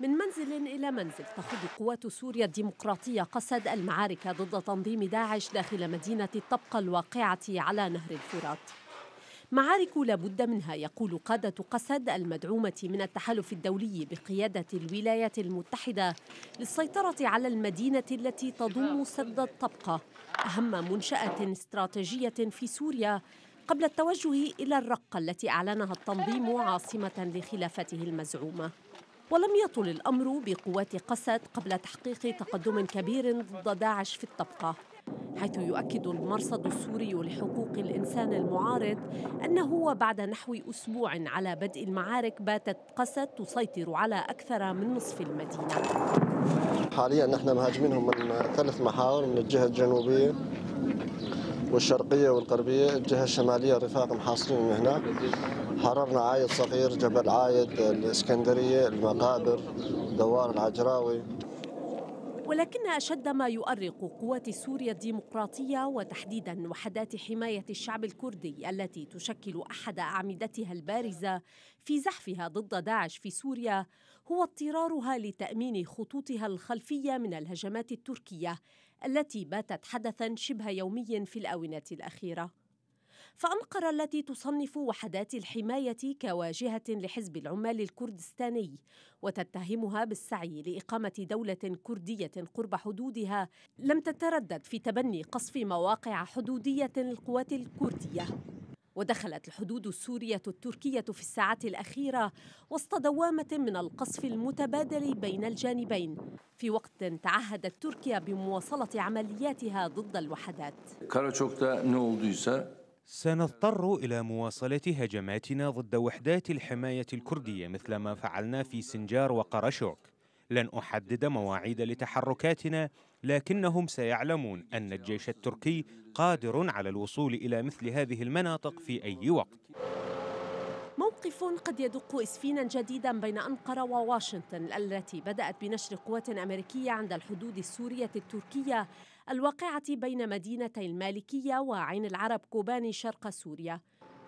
من منزل إلى منزل تخوض قوات سوريا الديمقراطية قسد المعارك ضد تنظيم داعش داخل مدينة الطبقة الواقعة على نهر الفرات. معارك لابد منها يقول قادة قسد المدعومة من التحالف الدولي بقيادة الولايات المتحدة للسيطرة على المدينة التي تضم سد الطبقة أهم منشأة استراتيجية في سوريا قبل التوجه إلى الرقة التي أعلنها التنظيم عاصمة لخلافته المزعومة. ولم يطل الأمر بقوات قسد قبل تحقيق تقدم كبير ضد داعش في الطبقة حيث يؤكد المرصد السوري لحقوق الإنسان المعارض أنه وبعد نحو أسبوع على بدء المعارك باتت قسد تسيطر على أكثر من نصف المدينة. حاليا نحن مهاجمينهم من ثلاث محاور من الجهة الجنوبية. والشرقية والغربية الجهة الشمالية الرفاق محاصرين من هناك. حررنا عايد صغير جبل عايد الإسكندرية المقابر دوار العجراوي. ولكن أشد ما يؤرق قوات سوريا الديمقراطية وتحديدا وحدات حماية الشعب الكردي التي تشكل أحد أعمدتها البارزة في زحفها ضد داعش في سوريا هو اضطرارها لتأمين خطوطها الخلفية من الهجمات التركية التي باتت حدثا شبه يومي في الآونة الأخيرة. فأنقرة التي تصنف وحدات الحماية كواجهة لحزب العمال الكردستاني وتتهمها بالسعي لإقامة دولة كردية قرب حدودها لم تتردد في تبني قصف مواقع حدودية للقوات الكردية. ودخلت الحدود السورية التركية في الساعات الأخيرة وسط دوامة من القصف المتبادل بين الجانبين في وقت تعهدت تركيا بمواصلة عملياتها ضد الوحدات. سنضطر إلى مواصلة هجماتنا ضد وحدات الحماية الكردية مثل ما فعلنا في سنجار وقرشوك. لن أحدد مواعيد لتحركاتنا لكنهم سيعلمون أن الجيش التركي قادر على الوصول إلى مثل هذه المناطق في أي وقت. موقف قد يدق إسفينا جديدا بين أنقرة وواشنطن التي بدأت بنشر قوات أمريكية عند الحدود السورية التركية الواقعة بين مدينتي المالكية وعين العرب كوباني شرق سوريا.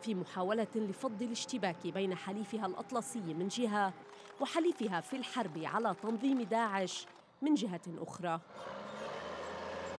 في محاولة لفض الاشتباك بين حليفها الأطلسي من جهة وحليفها في الحرب على تنظيم داعش من جهة أخرى.